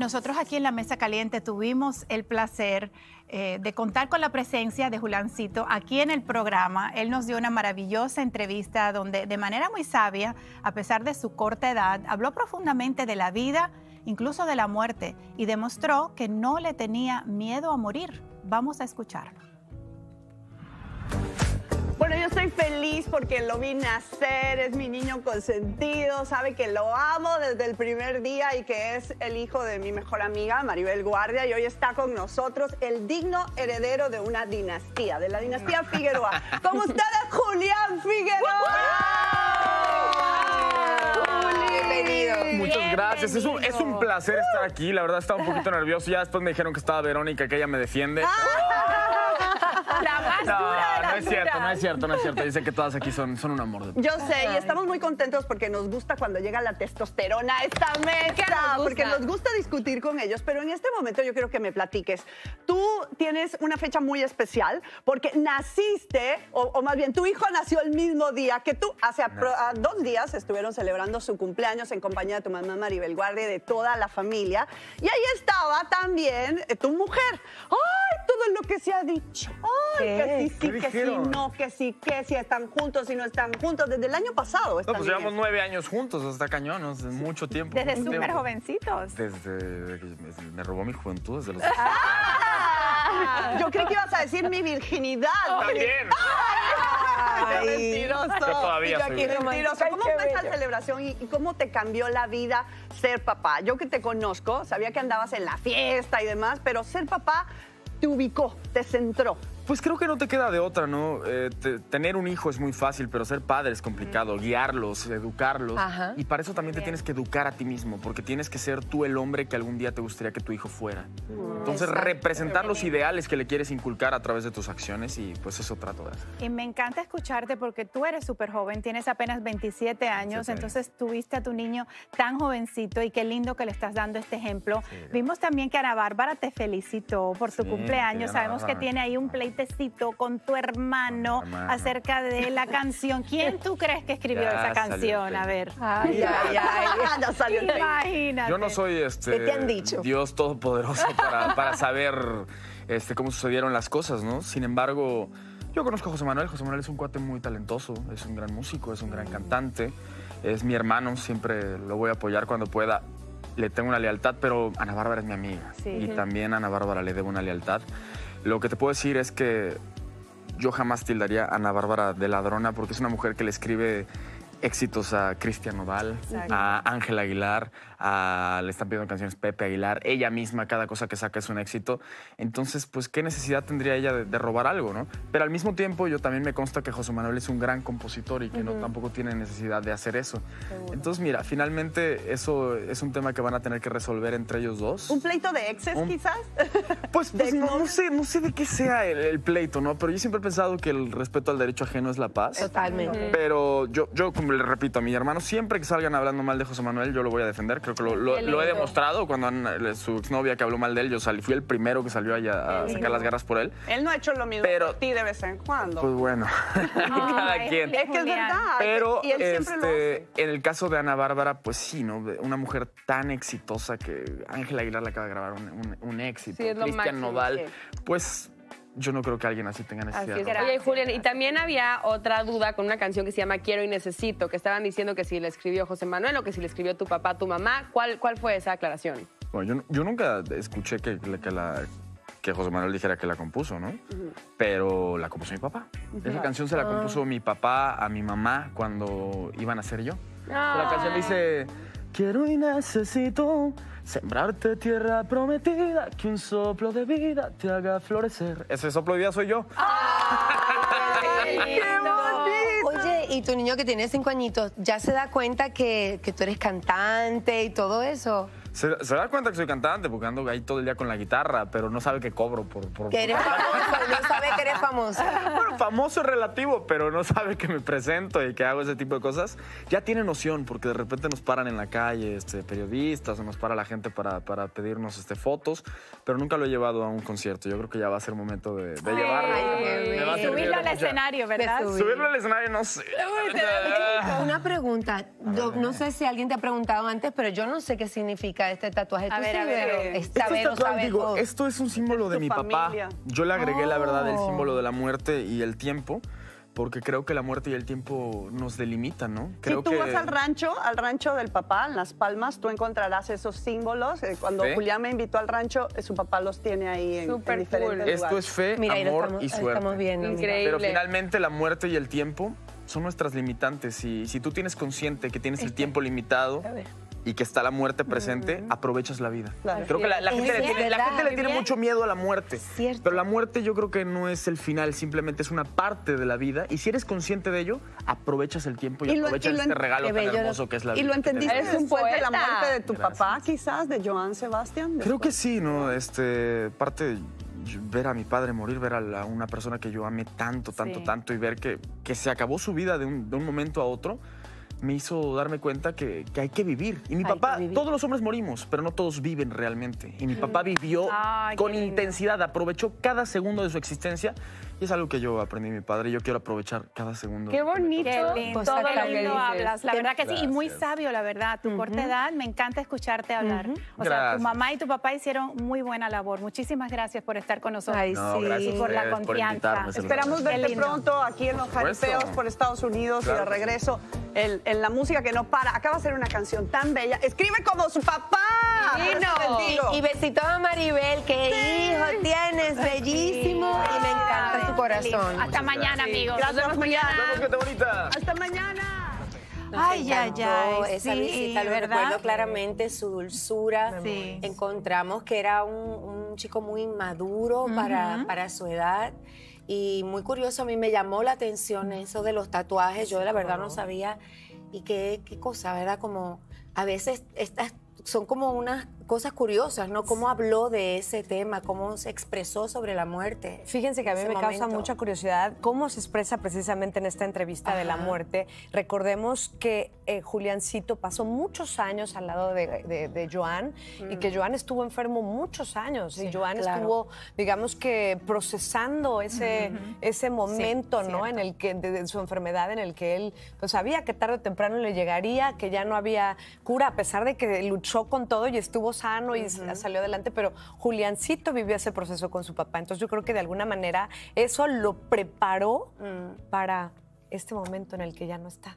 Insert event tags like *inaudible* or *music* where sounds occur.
Nosotros aquí en la Mesa Caliente tuvimos el placer eh, de contar con la presencia de Julancito aquí en el programa. Él nos dio una maravillosa entrevista donde de manera muy sabia, a pesar de su corta edad, habló profundamente de la vida, incluso de la muerte, y demostró que no le tenía miedo a morir. Vamos a escucharlo. Bueno, yo estoy feliz porque lo vi nacer, es mi niño consentido, sabe que lo amo desde el primer día y que es el hijo de mi mejor amiga, Maribel Guardia, y hoy está con nosotros el digno heredero de una dinastía, de la dinastía Figueroa. ¿Cómo está Julián Figueroa? Bienvenido. Muchas gracias. Es un, es un placer estar aquí. La verdad estaba un poquito nervioso. Ya después me dijeron que estaba Verónica, que ella me defiende. La más No, dura de no es cierto, duras. no es cierto, no es cierto. Dice que todas aquí son, son un amor de Yo sé, y estamos muy contentos porque nos gusta cuando llega la testosterona a esta mesa, nos porque nos gusta discutir con ellos, pero en este momento yo quiero que me platiques. Tú tienes una fecha muy especial porque naciste, o, o más bien tu hijo nació el mismo día que tú. Hace a dos días estuvieron celebrando su cumpleaños en compañía de tu mamá Maribel Guardia y de toda la familia. Y ahí estaba también eh, tu mujer. ¡Ay, todo lo que se ha dicho! ¡Ay, ¿Qué? que sí, sí, ¿Qué que sí, no, que sí, que si están juntos, si no están juntos, desde el año pasado. No, pues llevamos nueve años juntos, hasta cañón, ¿no? Desde mucho tiempo. Desde súper jovencitos. Desde que me- robó mi juventud, desde los... Ah, Yo creí que ibas a decir mi virginidad. También. Ay, qué mentiroso. Yo todavía Y yo soy aquí mentiroso. ¿Cómo fue esta bello. celebración y, y cómo te cambió la vida ser papá? Yo que te conozco, sabía que andabas en la fiesta y demás, pero ser papá te ubicó, te centró. Pues creo que no te queda de otra, ¿no? Eh, te- tener un hijo es muy fácil, pero ser padre es complicado. Guiarlos, educarlos. Ajá. Y para eso también te Bien. tienes que educar a ti mismo, porque tienes que ser tú el hombre que algún día te gustaría que tu hijo fuera. Entonces, Exacto. representar los ideales que le quieres inculcar a través de tus acciones y pues eso trato de hacer. Y me encanta escucharte porque tú eres súper joven, tienes apenas 27 años, 27 entonces tuviste a tu niño tan jovencito y qué lindo que le estás dando este ejemplo. Vimos también que Ana Bárbara te felicitó por tu Sí, cumpleaños. sí, Sabemos que Bárbara. tiene ahí un pleitecito con tu hermano, acerca de la canción. ¿Quién tú crees que escribió Ya esa canción? A ver. Ay, ay, ay. Ya salió. Imagínate. Yo no soy este ¿Qué te han dicho? Dios todopoderoso para, para saber este, cómo sucedieron las cosas, ¿no? Sin embargo, yo conozco a José Manuel. José Manuel es un cuate muy talentoso, es un gran músico, es un gran cantante, es mi hermano, siempre lo voy a apoyar cuando pueda. Le tengo una lealtad, pero Ana Bárbara es mi amiga Sí. y también a Ana Bárbara le debo una lealtad. Lo que te puedo decir es que yo jamás tildaría a Ana Bárbara de ladrona porque es una mujer que le escribe éxitos a Cristian Nodal, Exacto. a Ángel Aguilar, a, le están pidiendo canciones Pepe Aguilar, ella misma, cada cosa que saca es un éxito. Entonces, pues, ¿qué necesidad tendría ella de, de robar algo, no? Pero al mismo tiempo, yo también me consta que José Manuel es un gran compositor y que no tampoco tiene necesidad de hacer eso. Entonces, mira, finalmente eso es un tema que van a tener que resolver entre ellos dos. ¿Un pleito de exes, Un- quizás? *laughs* Pues, pues, *laughs* no, sé, no sé de qué sea el, el pleito, ¿no? Pero yo siempre he pensado que el respeto al derecho ajeno es la paz. Totalmente. Pero yo, yo, le repito a mi hermano, siempre que salgan hablando mal de José Manuel, yo lo voy a defender. Creo que lo, lo- Qué lo he demostrado. Cuando Ana- su exnovia que habló mal de él, yo salí, fui el primero que salió allá a sacar las garras por él. Él no ha hecho lo mismo Pero- por ti de vez en cuando. Pues bueno, *laughs* cada quien. es que es verdad. Pero y él siempre lo hace. este, en el caso de Ana Bárbara, pues sí, ¿no? Una mujer tan exitosa que Ángela Aguilar le acaba de grabar un, un- un éxito. Sí, Cristian Nodal, sí. pues yo no creo que alguien así tenga necesidad. Así. Oye, Julián, y también había otra duda con una canción que se llama Quiero y Necesito, que estaban diciendo que si le escribió José Manuel o que si le escribió tu papá, tu mamá. ¿Cuál, cuál fue esa aclaración? Bueno, yo, yo nunca escuché que, que, la, que José Manuel dijera que la compuso, ¿no? Pero la compuso mi papá. Esa canción se la compuso mi papá a mi mamá cuando iban a ser yo. La canción dice, quiero y necesito sembrarte tierra prometida, que un soplo de vida te haga florecer. Ese soplo de vida soy yo. ¡Qué bonito! Oye, y tu niño que tiene cinco añitos, ¿ya se da cuenta que, que tú eres cantante y todo eso? Se, se da cuenta que soy cantante porque ando ahí todo el día con la guitarra, pero no sabe que cobro por... por Que eres *laughs* famoso, no sabe que eres famoso. Bueno, famoso es relativo, pero no sabe que me presento y que hago ese tipo de cosas. Ya tiene noción, porque de repente nos paran en la calle este, periodistas o nos para la gente para, para pedirnos este, fotos, pero nunca lo he llevado a un concierto. Yo creo que ya va a ser momento de, de llevarlo. Subirlo al escenario, ¿verdad? Subirlo al escenario, no sé. Una pregunta, yo no sé si alguien te ha preguntado antes, pero yo no sé qué significa este tatuaje? A Tú ver, sí, a ver, pero es Estos saber o tatuajes, saber digo, esto es un símbolo Es de mi familia. papá. Yo le agregué, la verdad, el Oh. símbolo de la muerte y el tiempo, porque creo que la muerte y el tiempo nos delimitan, ¿no? Creo si tú que... vas al rancho, al rancho del papá, en Las Palmas, tú encontrarás esos símbolos. Eh, Cuando ¿Fe? Julián me invitó al rancho, eh, su papá los tiene ahí en, en Súper diferentes cool. lugares. Esto es fe, Mira, amor estamos, y suerte. estamos viendo. mira. Increíble. Pero finalmente la muerte y el tiempo son nuestras limitantes. Y si tú tienes consciente que tienes el tiempo limitado y que está la muerte presente, apechas la vida. Claro. Creo que la, gente, le tiene, la gente le tiene bien. mucho miedo a la muerte. Cierto. Pero la muerte yo creo que no es el final, simplemente es una parte de la vida. Y si eres consciente de ello, aprovechas el tiempo y, Y lo- aprovechas y lo este regalo tan hermoso que es la vida. ¿Y lo entendiste Eres un después de la poeta. muerte de tu Gracias. papá, quizás, de Joan Sebastián? Creo que sí, ¿no? Este, parte, ver a mi padre morir, ver a, la- una persona que yo amé tanto, tanto, Sí. tanto y ver que, que se acabó su vida de un, de un momento a otro, me hizo darme cuenta que, que hay que vivir. Y mi Hay papá, todos los hombres morimos, pero no todos viven realmente. Y mi papá *laughs* vivió Ay, con intensidad, aprovechó cada segundo de su existencia y es algo que yo aprendí de mi padre y yo quiero aprovechar cada segundo. Qué bonito. Qué lindo, Todo Pues lo qué que lindo hablas. La verdad que sí, y muy Gracias. sabio, la verdad. Tu corta edad, me encanta escucharte hablar. O sea, tu Gracias. mamá y tu papá hicieron muy buena labor. Muchísimas gracias por estar con nosotros. Ay, No, sí. gracias por la ustedes por confianza. los Esperamos verte pronto aquí en los jaripeos por Estados Unidos y Claro de que sí. regreso el- en la música que no para. Acaba de ser una canción tan bella. Escribe como su papá. Digo. Y besito a Maribel, qué hijo tienes, bellísimo. Y me encanta Ay, tu corazón. Hasta mañana, amigos. Gracias, Nos vemos Julián. mañana. Hasta mañana. Ay, ay, ay. esa sí, visita, lo ¿verdad? recuerdo claramente, su dulzura. Sí. Encontramos que era un, un chico muy maduro para, para su edad y muy curioso. A mí me llamó la atención eso de los tatuajes. Yo la verdad no sabía. Y qué, qué cosa, ¿verdad? Como a veces estas son como unas cosas curiosas, ¿no? Cómo habló de ese tema, cómo se expresó sobre la muerte. Fíjense que a mí me causa mucha curiosidad cómo se expresa precisamente en esta entrevista de la muerte. Recordemos que eh, Juliancito pasó muchos años al lado de, de- de Joan y que Joan estuvo enfermo muchos años y Mm. Joan claro. estuvo, digamos que, procesando ese, ese momento ¿no? cierto. en el que, de, de su enfermedad en el que él pues, sabía que tarde o temprano le llegaría, que ya no había cura, a pesar de que luchó con todo y estuvo sano y salió adelante, pero Juliancito vivió ese proceso con su papá. Entonces yo creo que de alguna manera eso lo preparó para este momento en el que ya no está.